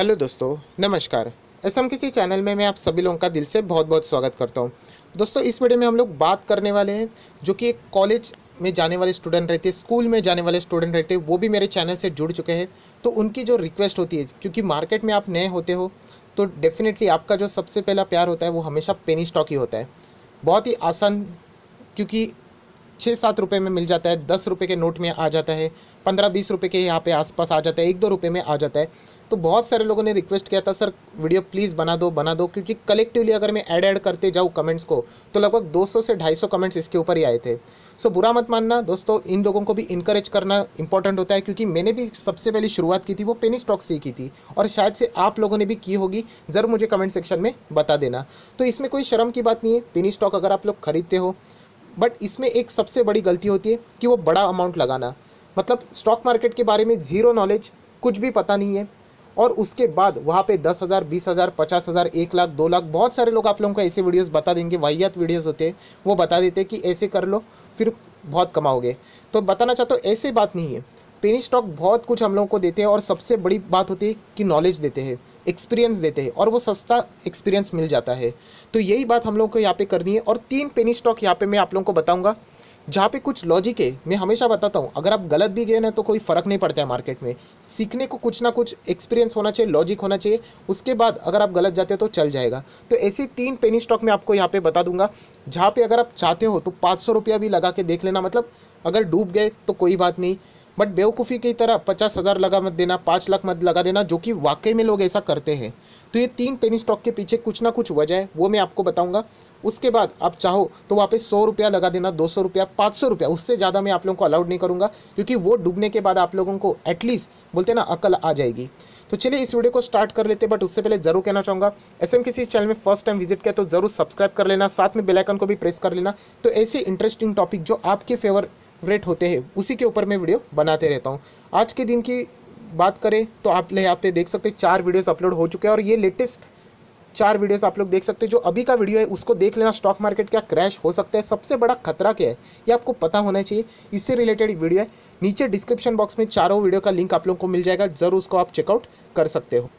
Hello दोस्तों, नमस्कार। S M किसी चैनल में मैं आप सभी लोगों का दिल से बहुत बहुत स्वागत करता हूँ। दोस्तों, इस वीडियो में हम लोग बात करने वाले हैं, जो कि एक कॉलेज में जाने वाले स्टूडेंट रहते हैं, स्कूल में जाने वाले स्टूडेंट रहते हैं, वो भी मेरे चैनल से जुड़ चुके हैं। तो उनकी जो रिक्वेस्ट होती है, क्योंकि मार्केट में आप नए होते हो तो डेफिनेटली आपका जो सबसे पहला प्यार होता है, वो हमेशा पेनी स्टॉक ही होता है। बहुत ही आसान, क्योंकि छः सात रुपये में मिल जाता है, दस रुपये के नोट में आ जाता है पंद्रह बीस रुपये के यहाँ पे आसपास आ जाता है, एक दो रुपये में आ जाता है। तो बहुत सारे लोगों ने रिक्वेस्ट किया था, सर वीडियो प्लीज़ बना दो बना दो। क्योंकि कलेक्टिवली अगर मैं ऐड ऐड करते जाऊँ कमेंट्स को तो लगभग 200 से 250 कमेंट्स इसके ऊपर ही आए थे। सो बुरा मत मानना, दोस्तों, इन लोगों को भी इंकरेज करना इंपॉर्टेंट होता है, क्योंकि मैंने भी सबसे पहले शुरुआत की थी, वो पेनी स्टॉक से ही की थी। और शायद से आप लोगों ने भी की होगी, ज़रूर मुझे कमेंट सेक्शन में बता देना। तो इसमें कोई शर्म की बात नहीं है पेनी स्टॉक अगर आप लोग खरीदते हो बट इसमें एक सबसे बड़ी गलती होती है कि वो बड़ा अमाउंट लगाना। मतलब स्टॉक मार्केट के बारे में ज़ीरो नॉलेज कुछ भी पता नहीं है। और उसके बाद वहाँ पे दस हज़ार, बीस हज़ार, पचास हज़ार, एक लाख, दो लाख, बहुत सारे लोग आप लोगों को ऐसे वीडियोस बता देंगे, वाहियात वीडियोस होते हैं, वो बता देते हैं कि ऐसे कर लो, फिर बहुत कमाओगे। तो बताना चाहता हूँ, ऐसे बात नहीं है। पेनी स्टॉक बहुत कुछ हम लोगों को देते हैं और सबसे बड़ी बात होती है कि नॉलेज देते हैं एक्सपीरियंस देते हैं, और वो सस्ता एक्सपीरियंस मिल जाता है। तो यही बात हम लोगों को यहाँ पे करनी है। और तीन पेनी स्टॉक यहाँ पे मैं आप लोगों को बताऊँगा जहाँ पे कुछ लॉजिक है, मैं हमेशा बताता हूँ, अगर आप गलत भी गए ना तो कोई फ़र्क नहीं पड़ता है मार्केट में। सीखने को कुछ ना कुछ एक्सपीरियंस होना चाहिए लॉजिक होना चाहिए, उसके बाद अगर आप गलत जाते हो तो चल जाएगा। तो ऐसे तीन पेनी स्टॉक मैं आपको यहाँ पे बता दूँगा, जहाँ पे अगर आप चाहते हो तो पाँच सौ रुपया भी लगा के देख लेना मतलब अगर डूब गए तो कोई बात नहीं बट बेवकूफ़ी की तरह पचास हज़ार लगा मत देना, पाँच लाख मत लगा देना, जो कि वाकई में लोग ऐसा करते हैं। तो ये तीन पेनी स्टॉक के पीछे कुछ ना कुछ वजह है, वो मैं आपको बताऊँगा। उसके बाद आप चाहो तो वहाँ पे सौ रुपया लगा देना, दो सौ रुपया, पाँच सौ रुपया, उससे ज़्यादा मैं आप लोगों को अलाउड नहीं करूँगा, क्योंकि वो डूबने के बाद आप लोगों को एटलीस्ट बोलते ना, अकल आ जाएगी। तो चलिए इस वीडियो को स्टार्ट कर लेते बट उससे पहले ज़रूर कहना चाहूँगा एस एम किसी चैनल में फ़र्स्ट टाइम विज़िट किया तो ज़रूर सब्सक्राइब कर लेना, साथ में बेलाइकन को भी प्रेस कर लेना। तो ऐसे इंटरेस्टिंग टॉपिक जो आपके फेवर रेट होते हैं, उसी के ऊपर मैं वीडियो बनाते रहता हूँ। आज के दिन की बात करें तो आप यहाँ पे देख सकते हैं, चार वीडियोस अपलोड हो चुके हैं और ये लेटेस्ट चार वीडियोस आप लोग देख सकते हैं, जो अभी का वीडियो है, उसको देख लेना स्टॉक मार्केट क्या क्रैश हो सकता है, सबसे बड़ा खतरा क्या है, ये आपको पता होना चाहिए, इससे रिलेटेड वीडियो है, नीचे डिस्क्रिप्शन बॉक्स में चारों वीडियो का लिंक आप लोग को मिल जाएगा, ज़रूर उसको आप चेकआउट कर सकते हो।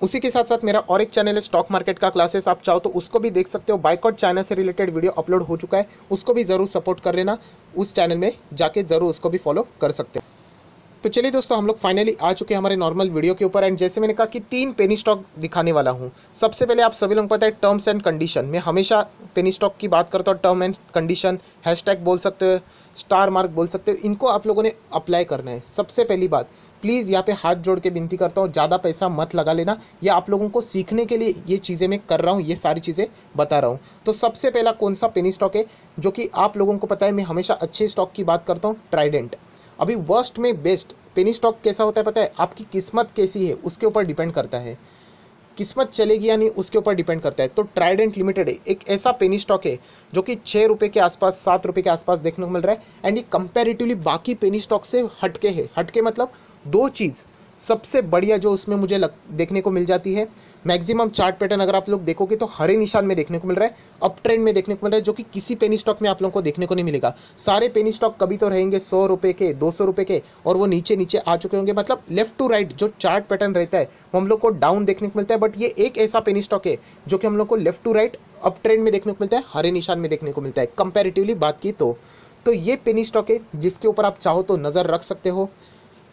उसी के साथ साथ मेरा और एक चैनल है स्टॉक मार्केट का क्लासेस आप चाहो तो उसको भी देख सकते हो बाइकआउट चाइना से रिलेटेड वीडियो अपलोड हो चुका है, उसको भी ज़रूर सपोर्ट कर लेना, उस चैनल में जाके ज़रूर उसको भी फॉलो कर सकते हो। तो चलिए दोस्तों, हम लोग फाइनली आ चुके हैं हमारे नॉर्मल वीडियो के ऊपर। एंड जैसे मैंने कहा कि तीन पेनी स्टॉक दिखाने वाला हूँ। सबसे पहले आप सभी लोग पता है टर्म्स एंड कंडीशन मैं हमेशा पेनी स्टॉक की बात करता हूँ टर्म एंड कंडीशन हैशटैग बोल सकते हो स्टार मार्क बोल सकते हो, इनको आप लोगों ने अप्लाई करना है। सबसे पहली बात प्लीज़ यहाँ पे हाथ जोड़ के विनती करता हूँ, ज़्यादा पैसा मत लगा लेना। या आप लोगों को सीखने के लिए ये चीज़ें मैं कर रहा हूँ, ये सारी चीज़ें बता रहा हूँ। तो सबसे पहला कौन सा पेनी स्टॉक है, जो कि आप लोगों को पता है, मैं हमेशा अच्छे स्टॉक की बात करता हूँ ट्राइडेंट अभी वर्स्ट में बेस्ट पेनी स्टॉक कैसा होता है पता है? आपकी किस्मत कैसी है, उसके ऊपर डिपेंड करता है। किस्मत चलेगी या नहीं, उसके ऊपर डिपेंड करता है। तो ट्राइडेंट लिमिटेड है, एक ऐसा पेनी स्टॉक है, जो कि छः रुपये के आसपास, सात रुपये के आसपास देखने को मिल रहा है। एंड ये कंपेरेटिवली बाकी पेनी स्टॉक से हटके है। हटके मतलब दो चीज़। सबसे बढ़िया जो उसमें मुझे लग, देखने को मिल जाती है मैक्सिमम चार्ट पैटर्न अगर आप लोग देखोगे तो हरे निशान में देखने को मिल रहा है अप ट्रेंड में देखने को मिल रहा है, जो कि किसी पेनी स्टॉक में आप लोगों को देखने को नहीं मिलेगा। सारे पेनी स्टॉक कभी तो रहेंगे सौ रुपये के, दो सौ रुपये के, और वो नीचे नीचे आ चुके होंगे। मतलब लेफ़्ट टू राइट जो चार्ट पैटर्न रहता है, वो हम लोग को डाउन देखने को मिलता है बट ये एक ऐसा पेनी स्टॉक है, जो कि हम लोग को left to right up trend में देखने को मिलता है, हरे निशान में देखने को मिलता है। कंपेरेटिवली बात की तो तो ये पेनी स्टॉक है, जिसके ऊपर आप चाहो तो नज़र रख सकते हो।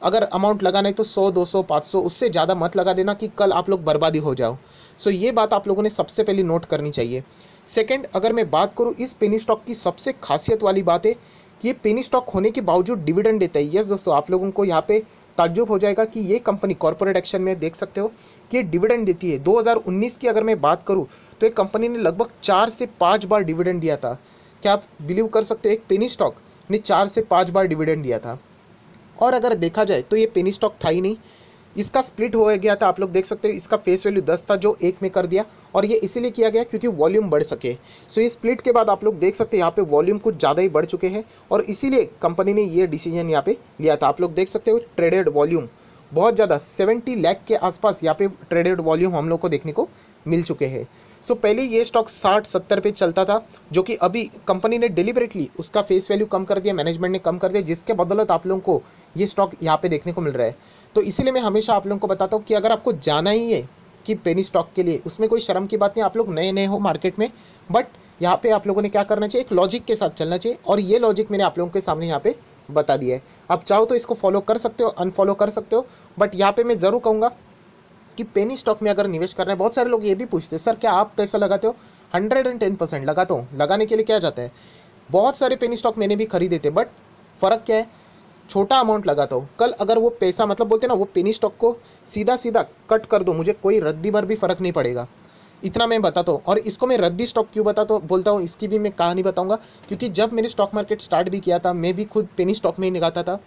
अगर अमाउंट लगाना है तो सौ, दो सौ, पाँच सौ, उससे ज़्यादा मत लगा देना कि कल आप लोग बर्बादी हो जाओ। सो ये बात आप लोगों ने सबसे पहले नोट करनी चाहिए। सेकंड अगर मैं बात करूँ इस पेनी स्टॉक की सबसे खासियत वाली बात है कि ये पेनी स्टॉक होने के बावजूद डिविडेंड देता है। यस दोस्तों, आप लोगों को यहाँ पे ताज्जुब हो जाएगा कि ये कंपनी कॉर्पोरेट एक्शन में देख सकते हो कि ये डिविडेंड देती है। 2019 की अगर मैं बात करूँ तो एक कंपनी ने लगभग चार से पाँच बार डिविडेंड दिया था। क्या आप बिलीव कर सकते हो? एक पेनी स्टॉक ने चार से पाँच बार डिविडेंड दिया था। और अगर देखा जाए तो ये पेनी स्टॉक था ही नहीं। इसका स्प्लिट हो गया था, आप लोग देख सकते हो, इसका फेस वैल्यू दस था जो एक में कर दिया और ये इसीलिए किया गया क्योंकि वॉल्यूम बढ़ सके। सो ये स्प्लिट के बाद आप लोग देख सकते हैं, यहाँ पे वॉल्यूम कुछ ज़्यादा ही बढ़ चुके हैं और इसीलिए कंपनी ने ये डिसीज़न यहाँ पे लिया था। आप लोग देख सकते हो ट्रेडेड वॉल्यूम बहुत ज़्यादा सेवेंटी लैख के आसपास यहाँ पे ट्रेडेड वॉल्यूम हम लोग को देखने को मिल चुके हैं। सो so, पहले ये स्टॉक साठ सत्तर पे चलता था जो कि अभी कंपनी ने डिलिबरेटली उसका फेस वैल्यू कम कर दिया मैनेजमेंट ने कम कर दिया जिसके बदौलत आप लोगों को ये स्टॉक यहाँ पे देखने को मिल रहा है। तो इसीलिए मैं हमेशा आप लोगों को बताता हूँ कि अगर आपको जाना ही है कि पेनी स्टॉक के लिए उसमें कोई शर्म की बात नहीं आप लोग नए नए हो मार्केट में बट यहाँ पे आप लोगों ने क्या करना चाहिए एक लॉजिक के साथ चलना चाहिए और ये लॉजिक मैंने आप लोगों के सामने यहाँ पे बता दिया है। आप चाहो तो इसको फॉलो कर सकते हो अनफॉलो कर सकते हो बट यहाँ पे मैं ज़रूर कहूँगा कि पेनी स्टॉक में अगर निवेश करना है, बहुत सारे लोग ये भी पूछते हैं, सर, क्या आप पैसा लगाते हो? हंड्रेड एंड टेन परसेंट लगाता हूँ। लगाने के लिए क्या जाता है? बहुत सारे पेनी स्टॉक मैंने भी खरीदे थे बट फ़र्क क्या है? छोटा अमाउंट लगाता हूँ। कल अगर वो पैसा मतलब बोलते ना, वो पेनी स्टॉक को सीधा सीधा कट कर दो, मुझे कोई रद्दी भर भी फ़र्क नहीं पड़ेगा। इतना मैं बताता हूँ। और इसको मैं रद्दी स्टॉक क्यों बताता हूँ? बोलता हूँ, इसकी भी मैं कहानी बताऊँगा। क्योंकि जब मैंने स्टॉक मार्केट स्टार्ट भी किया था, मैं भी खुद पेनी स्टॉक में ही निकालता था।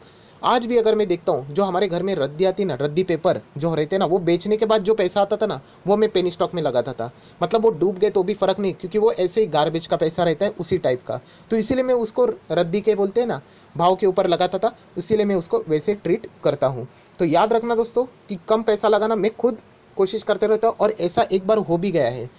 आज भी अगर मैं देखता हूँ, जो हमारे घर में रद्दी आती ना, रद्दी पेपर जो रहते हैं ना, वो बेचने के बाद जो पैसा आता था ना, वो मैं पेनी स्टॉक में लगाता था। मतलब वो डूब गए तो भी फ़र्क नहीं, क्योंकि वो ऐसे ही गार्बेज का पैसा रहता है, उसी टाइप का। तो इसीलिए मैं उसको रद्दी के बोलते हैं ना, भाव के ऊपर लगाता था, इसीलिए मैं उसको वैसे ट्रीट करता हूँ। तो याद रखना दोस्तों, कि कम पैसा लगाना मैं खुद कोशिश करते रहता हूँ, और ऐसा एक बार हो भी गया है।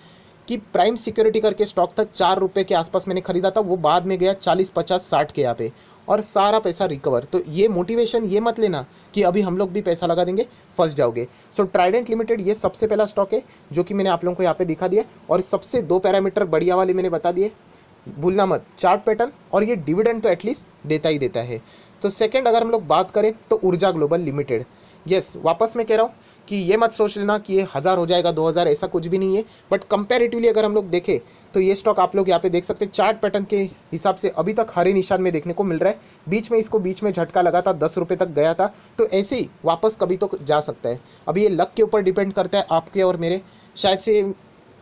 कि प्राइम सिक्योरिटी करके स्टॉक था, चार रुपये के आसपास मैंने खरीदा था, वो बाद में गया चालीस, पचास, साठ के यहाँ पे और सारा पैसा रिकवर तो ये मोटिवेशन ये मत लेना कि अभी हम लोग भी पैसा लगा देंगे, फंस जाओगे। सो ट्राइडेंट लिमिटेड ये सबसे पहला स्टॉक है, जो कि मैंने आप लोगों को यहाँ पे दिखा दिया और सबसे दो पैरामीटर बढ़िया वाले मैंने बता दिए। भूलना मत चार्ट पैटर्न और ये डिविडेंड तो एटलीस्ट देता ही देता है। तो सेकेंड अगर हम लोग बात करें तो ऊर्जा ग्लोबल लिमिटेड यस वापस मैं कह रहा हूँ कि ये मत सोच लेना कि ये हज़ार हो जाएगा, दो हज़ार, ऐसा कुछ भी नहीं है। बट कंपेरेटिवली अगर हम लोग देखें तो ये स्टॉक आप लोग यहाँ पे देख सकते हैं चार्ट पैटर्न के हिसाब से अभी तक हरे निशान में देखने को मिल रहा है। बीच में इसको बीच में झटका लगा था, दस रुपये तक गया था तो ऐसे ही वापस कभी तो जा सकता है। अभी ये लक के ऊपर डिपेंड करता है आपके और मेरे। शायद से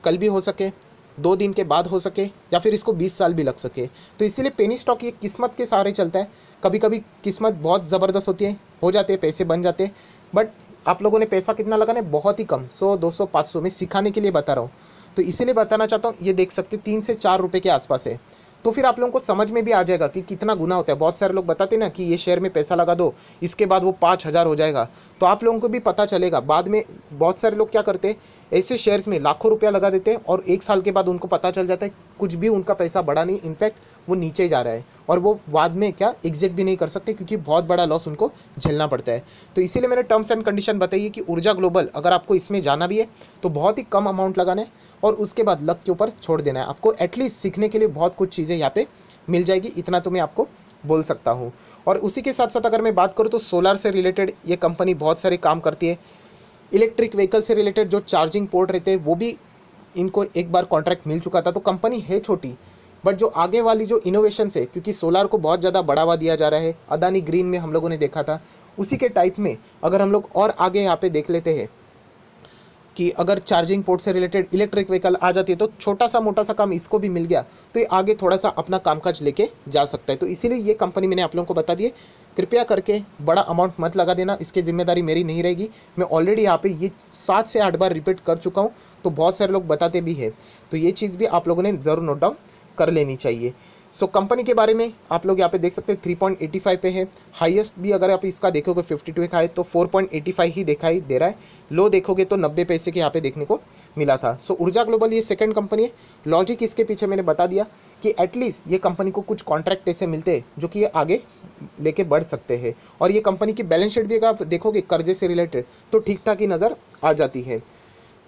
कल भी हो सके, दो दिन के बाद हो सके, या फिर इसको बीस साल भी लग सके। तो इसीलिए पेनी स्टॉक ये किस्मत के सहारे चलता है। कभी कभी किस्मत बहुत ज़बरदस्त होती है, हो जाते पैसे बन जाते हैं। बट आप लोगों ने पैसा कितना लगाना है? बहुत ही कम, सौ, दो सौ, पाँच सौ, में सिखाने के लिए बता रहा हूँ। तो इसीलिए बताना चाहता हूँ, ये देख सकते तीन से चार रुपये के आसपास है। तो फिर आप लोगों को समझ में भी आ जाएगा कि कितना गुना होता है। बहुत सारे लोग बताते ना कि ये शेयर में पैसा लगा दो, इसके बाद वो पाँच हज़ार हो जाएगा। तो आप लोगों को भी पता चलेगा। बाद में बहुत सारे लोग क्या करते हैं, ऐसे शेयर्स में लाखों रुपया लगा देते हैं और एक साल के बाद उनको पता चल जाता है, कुछ भी उनका पैसा बढ़ा नहीं इनफैक्ट वो नीचे जा रहा है। और वो बाद में क्या एग्जिट भी नहीं कर सकते क्योंकि बहुत बड़ा लॉस उनको झेलना पड़ता है। तो इसीलिए मैंने टर्म्स एंड कंडीशन बताइए कि ऊर्जा ग्लोबल अगर आपको इसमें जाना भी है तो बहुत ही कम अमाउंट लगाना है और उसके बाद लक के ऊपर छोड़ देना है। आपको एटलीस्ट सीखने के लिए बहुत कुछ चीज़ें यहाँ पर मिल जाएगी। इतना तो मैं आपको बोल सकता हूँ। और उसी के साथ साथ अगर मैं बात करूँ तो सोलार से रिलेटेड ये कंपनी बहुत सारे काम करती है। इलेक्ट्रिक व्हीकल से रिलेटेड जो चार्जिंग पोर्ट रहते हैं, वो भी इनको एक बार कॉन्ट्रैक्ट मिल चुका था। तो कंपनी है छोटी, बट जो आगे वाली जो इनोवेशन है, क्योंकि सोलार को बहुत ज़्यादा बढ़ावा दिया जा रहा है, अदानी ग्रीन में हम लोगों ने देखा था। उसी के टाइप में अगर हम लोग और आगे यहाँ पे देख लेते हैं कि अगर चार्जिंग पोर्ट से रिलेटेड इलेक्ट्रिक व्हीकल आ जाती है तो छोटा सा मोटा सा काम इसको भी मिल गया तो ये आगे थोड़ा सा अपना कामकाज लेके जा सकता है। तो इसीलिए ये कंपनी मैंने आप लोगों को बता दिए। कृपया करके बड़ा अमाउंट मत लगा देना, इसकी ज़िम्मेदारी मेरी नहीं रहेगी। मैं ऑलरेडी यहाँ पे ये सात से आठ बार रिपीट कर चुका हूँ तो बहुत सारे लोग बताते भी हैं। तो ये चीज़ भी आप लोगों ने ज़रूर नोट डाउन कर लेनी चाहिए। सो कंपनी के बारे में आप लोग यहाँ पे देख सकते हैं थ्री पॉइंट एटी फाइव पे है। हाईएस्ट भी अगर आप इसका देखोगे फिफ्टी टू का है तो फोर पॉइंट एटी फाइव ही दिखाई दे रहा है। लो देखोगे तो नब्बे पैसे के यहाँ पे देखने को मिला था। सो so, ऊर्जा ग्लोबल ये सेकंड कंपनी है। लॉजिक इसके पीछे मैंने बता दिया कि एटलीस्ट ये कंपनी को कुछ कॉन्ट्रैक्ट ऐसे मिलते हैं जो कि ये आगे लेके बढ़ सकते हैं। और ये कंपनी की बैलेंस शीट भी अगर आप देखोगे कर्जे से रिलेटेड तो ठीक ठाक ही नज़र आ जाती है।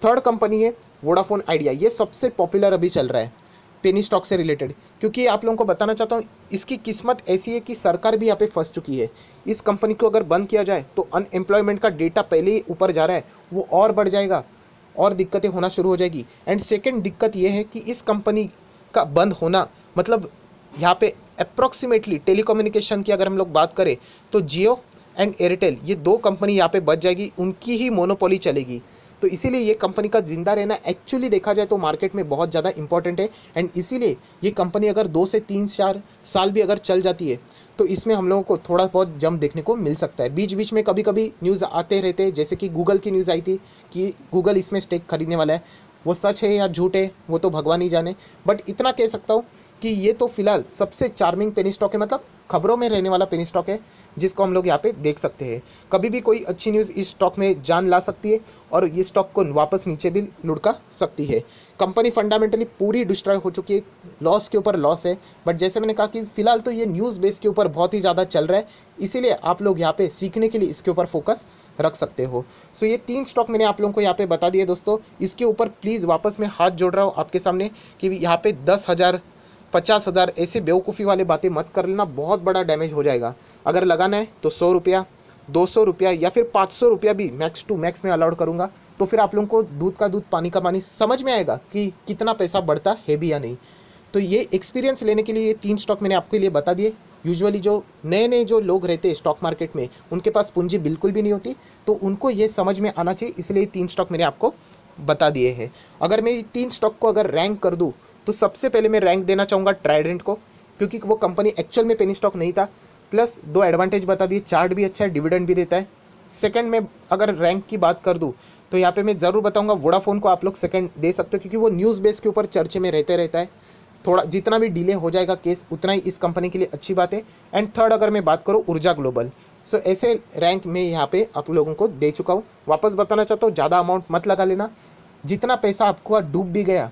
थर्ड कंपनी है वोडाफोन आइडिया ये सबसे पॉपुलर अभी चल रहा है। पेनी स्टॉक से रिलेटेड क्योंकि आप लोगों को बताना चाहता हूँ, इसकी किस्मत ऐसी है कि सरकार भी यहाँ पे फंस चुकी है। इस कंपनी को अगर बंद किया जाए तो अनएम्प्लॉयमेंट का डेटा पहले ही ऊपर जा रहा है, वो और बढ़ जाएगा, और दिक्कतें होना शुरू हो जाएगी। एंड सेकेंड दिक्कत ये है कि इस कंपनी का बंद होना मतलब यहाँ पे अप्रॉक्सीमेटली टेलीकम्युनिकेशन की अगर हम लोग बात करें तो जियो एंड एयरटेल ये दो कंपनी यहाँ पे बच जाएगी, उनकी ही मोनोपोली चलेगी। तो इसीलिए ये कंपनी का ज़िंदा रहना एक्चुअली देखा जाए तो मार्केट में बहुत ज़्यादा इंपॉर्टेंट है। एंड इसीलिए ये कंपनी अगर दो से तीन, चार साल भी अगर चल जाती है तो इसमें हम लोगों को थोड़ा बहुत जम देखने को मिल सकता है। बीच बीच में कभी कभी न्यूज़ आते रहते हैं, जैसे कि गूगल की न्यूज़ आई थी कि गूगल इसमें स्टेक खरीदने वाला है। वो सच है या झूठ है, वो तो भगवान ही जाने। बट इतना कह सकता हूँ कि ये तो फ़िलहाल सबसे चार्मिंग पेनी स्टॉक है मतलब खबरों में रहने वाला पेनी स्टॉक है, जिसको हम लोग यहाँ पे देख सकते हैं। कभी भी कोई अच्छी न्यूज़ इस स्टॉक में जान ला सकती है और ये स्टॉक को वापस नीचे भी लुढ़का सकती है। कंपनी फंडामेंटली पूरी डिस्ट्रॉय हो चुकी है लॉस के ऊपर लॉस है। बट जैसे मैंने कहा कि फ़िलहाल तो ये न्यूज़ बेस के ऊपर बहुत ही ज़्यादा चल रहा है, इसीलिए आप लोग यहाँ पे सीखने के लिए इसके ऊपर फोकस रख सकते हो। सो ये तीन स्टॉक मैंने आप लोगों को यहाँ पे बता दिए दोस्तों। इसके ऊपर प्लीज़ वापस मैं हाथ जोड़ रहा हूँ आपके सामने कि यहाँ पे दस हज़ार पचास हज़ार ऐसे बेवकूफ़ी वाले बातें मत कर लेना, बहुत बड़ा डैमेज हो जाएगा। अगर लगाना है तो सौ रुपया, दो सौ रुपया या फिर पाँच सौ रुपया भी मैक्स टू मैक्स में अलाउड करूँगा तो फिर आप लोगों को दूध का दूध, पानी का पानी समझ में आएगा कि कितना पैसा बढ़ता है भी या नहीं। तो ये एक्सपीरियंस लेने के लिए ये तीन स्टॉक मैंने आपके लिए बता दिए। यूजुअली जो नए नए जो लोग रहते हैं स्टॉक मार्केट में, उनके पास पूंजी बिल्कुल भी नहीं होती तो उनको ये समझ में आना चाहिए, इसलिए तीन स्टॉक मैंने आपको बता दिए हैं। अगर मैं ये तीन स्टॉक को अगर रैंक कर दूँ तो सबसे पहले मैं रैंक देना चाहूँगा ट्राइडेंट को, क्योंकि वो कंपनी एक्चुअल में पेनी स्टॉक नहीं था प्लस दो एडवांटेज बता दिए चार्ट भी अच्छा है डिविडेंड भी देता है। सेकंड में अगर रैंक की बात कर दूँ तो यहाँ पे मैं ज़रूर बताऊँगा वोडाफोन को आप लोग सेकंड दे सकते हो, क्योंकि वो न्यूज़ बेस के ऊपर चर्चे में रहते रहता है। थोड़ा, जितना भी डिले हो जाएगा केस उतना ही इस कंपनी के लिए अच्छी बात है। एंड थर्ड अगर मैं बात करूँ ऊर्जा ग्लोबल सो ऐसे रैंक मैं यहाँ पे आप लोगों को दे चुका हूँ। वापस बताना चाहता हूँ, ज़्यादा अमाउंट मत लगा लेना। जितना पैसा आपको डूब भी गया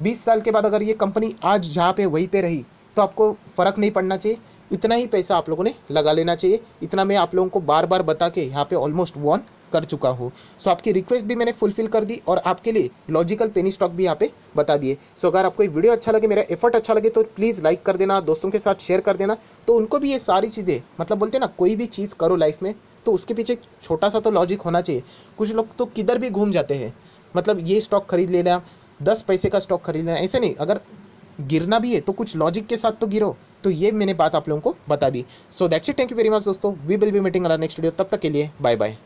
बीस साल के बाद अगर ये कंपनी आज जहाँ पे वहीं पे रही तो आपको फ़र्क नहीं पड़ना चाहिए। इतना ही पैसा आप लोगों ने लगा लेना चाहिए। इतना मैं आप लोगों को बार बार बता के यहाँ पे ऑलमोस्ट वन कर चुका हूँ। सो आपकी रिक्वेस्ट भी मैंने फुलफिल कर दी और आपके लिए लॉजिकल पेनी स्टॉक भी यहाँ पे बता दिए। सो अगर आपको ये वीडियो अच्छा लगे, मेरा एफर्ट अच्छा लगे तो प्लीज़ लाइक कर देना, दोस्तों के साथ शेयर कर देना। तो उनको भी ये सारी चीज़ें मतलब बोलते हैं ना, कोई भी चीज़ करो लाइफ में तो उसके पीछे छोटा सा तो लॉजिक होना चाहिए। कुछ लोग तो किधर भी घूम जाते हैं मतलब ये स्टॉक खरीद लेना दस पैसे का स्टॉक खरीदना है। ऐसे नहीं, अगर गिरना भी है तो कुछ लॉजिक के साथ तो गिरो। तो ये मैंने बात आप लोगों को बता दी। So that's it thank you very much दोस्तों। वी विल बी मीटिंग अला नेक्स्ट वीडियो तब तक के लिए बाय बाय